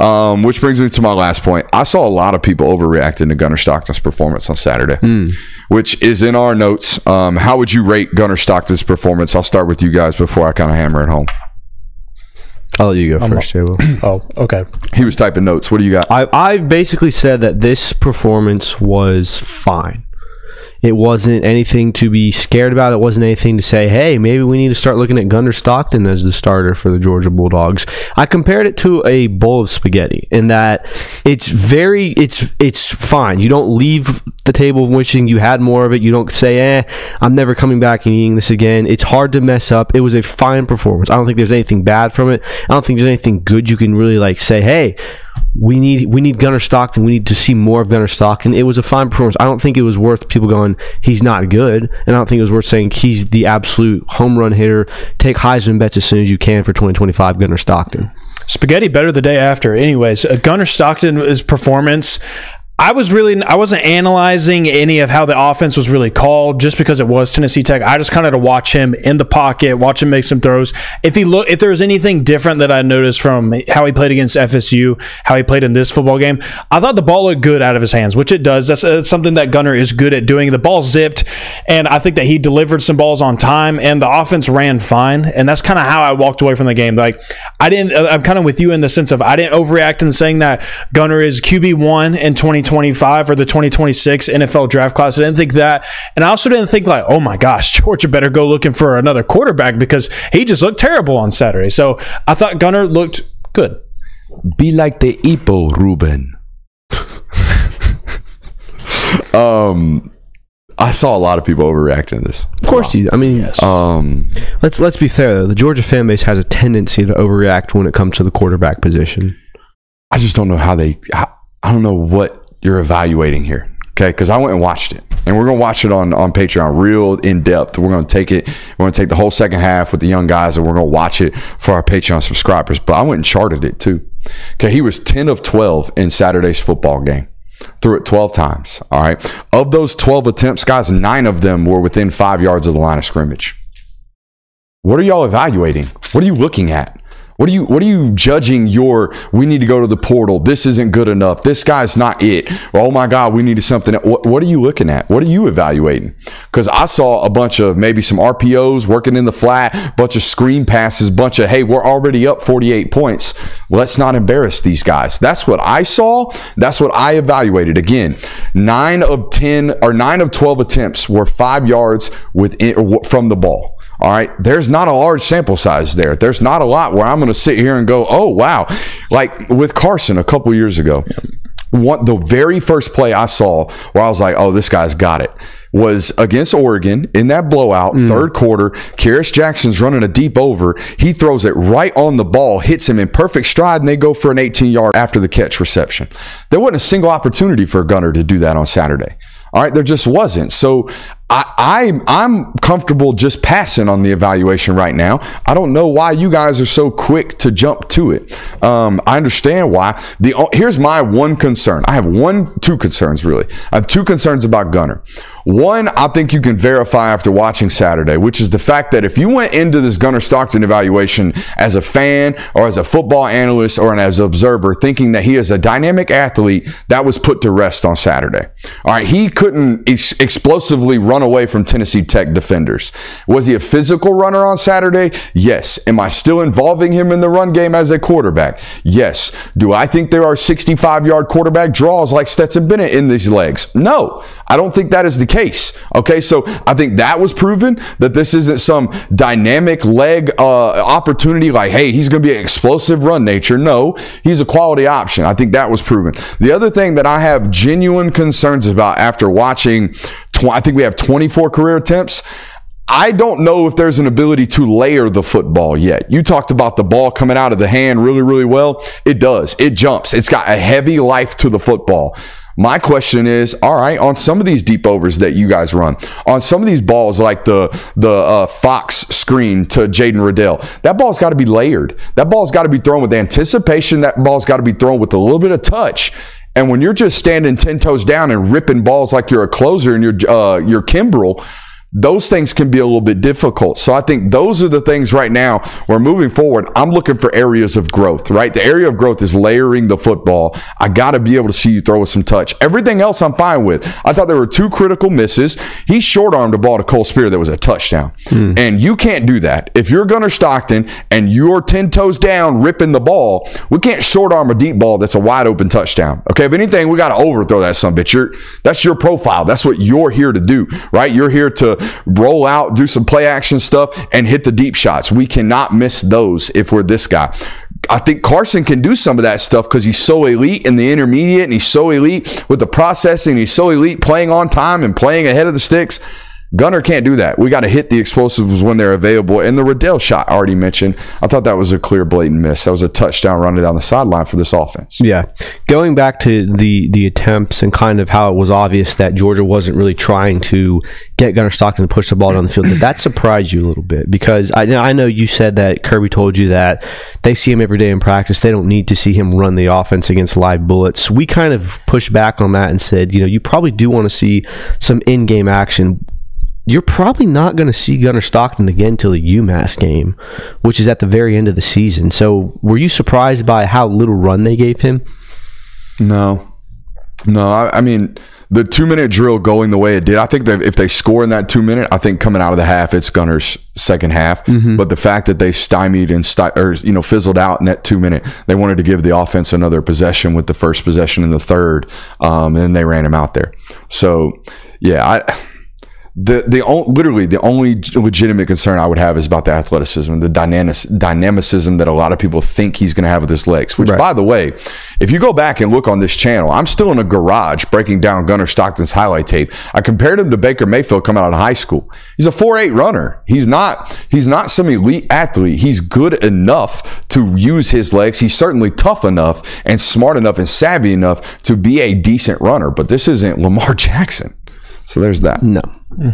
Um, which brings me to my last point. I saw a lot of people overreacting to Gunner Stockton's performance on Saturday, which is in our notes. Um, how would you rate Gunner Stockton's performance? I'll start with you guys before I kind of hammer it home. I'll let you go first, Jay. Oh, okay. He was typing notes. What do you got? I, I basically said that this performance was fine. It wasn't anything to be scared about. It wasn't anything to say, hey, maybe we need to start looking at Gunner Stockton as the starter for the Georgia Bulldogs. I compared it to a bowl of spaghetti in that it's very it's it's fine. You don't leave the table wishing you had more of it. You don't say, eh, I'm never coming back and eating this again. It's hard to mess up. It was a fine performance. I don't think there's anything bad from it. I don't think there's anything good you can really like say, hey, we need we need Gunner Stockton. We need to see more of Gunner Stockton. It was a fine performance. I don't think it was worth people going, he's not good, and I don't think it was worth saying he's the absolute home run hitter. Take Heisman bets as soon as you can for 2025 Gunner Stockton. Spaghetti better the day after. Anyways, uh, Gunner Stockton's performance. I was really I wasn't analyzing any of how the offense was really called just because it was Tennessee Tech. I just kind of to watch him in the pocket, watch him make some throws. If he look if there was anything different that I noticed from how he played against FSU, how he played in this football game, I thought the ball looked good out of his hands, which it does. That's uh, something that Gunner is good at doing. The ball zipped, and I think that he delivered some balls on time, and the offense ran fine. And that's kind of how I walked away from the game. Like I didn't. uh, I'm kind of with you in the sense of I didn't overreact in saying that Gunner is QB one in 2025 or the 2026 NFL draft class. I didn't think that, and I also didn't think like, oh my gosh, Georgia better go looking for another quarterback because he just looked terrible on Saturday. So I thought Gunner looked good. Be like the Ipo, Ruben. um, I saw a lot of people overreacting to this. Of course, you. I mean, yes. Um, let's let's be fair. Though. The Georgia fan base has a tendency to overreact when it comes to the quarterback position. I just don't know how they. I I don't know what you're evaluating here. Okay, because I went and watched it, and we're gonna watch it on on Patreon, real in depth. We're gonna take it. We're gonna take the whole second half with the young guys, and we're gonna watch it for our Patreon subscribers. But I went and charted it too. Okay, he was ten of twelve in Saturday's football game. Threw it 12 times. All right. Of those 12 attempts, guys, nine of them were within five yards of the line of scrimmage. What are y'all evaluating? What are you looking at? What are you what are you judging your we need to go to the portal. This isn't good enough. This guy's not it. Oh my god, we needed something. What, what are you looking at? What are you evaluating? Cuz I saw a bunch of maybe some RPOs working in the flat, bunch of screen passes, bunch of hey, we're already up 48 points. Let's not embarrass these guys. That's what I saw. That's what I evaluated. Again, 9 of 10 or 9 of 12 attempts were 5 yards within from the ball. All right. There's not a large sample size there. There's not a lot where I'm going to sit here and go, oh, wow. Like with Carson a couple years ago, one, the very first play I saw where I was like, oh, this guy's got it was against Oregon in that blowout, mm. third quarter. Kearis Jackson's running a deep over. He throws it right on the ball, hits him in perfect stride, and they go for an 18 yard after the catch reception. There wasn't a single opportunity for a Gunner to do that on Saturday. All right, there just wasn't. So I, I I'm comfortable just passing on the evaluation right now. I don't know why you guys are so quick to jump to it. Um, I understand why. The here's my one concern. I have one, two concerns really. I have two concerns about Gunner. One, I think you can verify after watching Saturday, which is the fact that if you went into this Gunner Stockton evaluation as a fan or as a football analyst or as an observer thinking that he is a dynamic athlete, that was put to rest on Saturday. All right, he couldn't ex- explosively run away from Tennessee Tech defenders. Was he a physical runner on Saturday? Yes. Am I still involving him in the run game as a quarterback? Yes. Do I think there are 65 yard quarterback draws like Stetson Bennett in these legs? No. I don't think that is the case. Okay, so I think that was proven that this isn't some dynamic leg uh, opportunity like, hey, he's going to be an explosive run nature. No, he's a quality option. I think that was proven. The other thing that I have genuine concerns about after watching, tw- I think we have 24 career attempts. I don't know if there's an ability to layer the football yet. You talked about the ball coming out of the hand really, really well. It does. It jumps. It's got a heavy life to the football. My question is, all right, on some of these deep overs that you guys run, on some of these balls like the the uh, Fox screen to Jaden Riddell, that ball's got to be layered. That ball's got to be thrown with anticipation. That ball's got to be thrown with a little bit of touch. And when you're just standing ten toes down and ripping balls like you're a closer and you're uh, you're Kimbrel, those things can be a little bit difficult. So I think those are the things right now where moving forward, I'm looking for areas of growth, right? The area of growth is layering the football. I got to be able to see you throw with some touch. Everything else I'm fine with. I thought there were two critical misses. He short armed a ball to Cole Speer that was a touchdown. Hmm. And you can't do that. If you're Gunner Stockton and you're 10 toes down ripping the ball, we can't short arm a deep ball that's a wide open touchdown. Okay. If anything, we got to overthrow that some bitch. You're, that's your profile. That's what you're here to do, right? You're here to roll out, do some play action stuff, and hit the deep shots. We cannot miss those if we're this guy. I think Carson can do some of that stuff because he's so elite in the intermediate and he's so elite with the processing. He's so elite playing on time and playing ahead of the sticks. Gunner can't do that. We got to hit the explosives when they're available. And the Riddell shot I already mentioned, I thought that was a clear, blatant miss. That was a touchdown running down the sideline for this offense. Yeah, going back to the the attempts and kind of how it was obvious that Georgia wasn't really trying to get Gunner Stockton to push the ball down the field. That surprised you a little bit? Because I I know you said that Kirby told you that they see him every day in practice. They don't need to see him run the offense against live bullets. We kind of pushed back on that and said, you know, you probably do want to see some in game action you're probably not going to see Gunner Stockton again till the UMass game, which is at the very end of the season. So, were you surprised by how little run they gave him? No, no. I, I mean, the two minute drill going the way it did. I think that if they score in that two minute, I think coming out of the half, it's Gunner's second half. But the fact that they stymied and sty- or you know fizzled out in that two minute, they wanted to give the offense another possession with the first possession in the third, um, and then they ran him out there. So yeah, I the the literally the only legitimate concern I would have is about the athleticism, the dynamic dynamicism that a lot of people think he's going to have with his legs. Which, Right. by the way, if you go back and look on this channel, I'm still in a garage breaking down Gunner Stockton's highlight tape. I compared him to Baker Mayfield coming out of high school. He's a four eight runner. He's not he's not some elite athlete. He's good enough to use his legs. He's certainly tough enough and smart enough and savvy enough to be a decent runner. But this isn't Lamar Jackson. So there's that. No. Mm-hmm.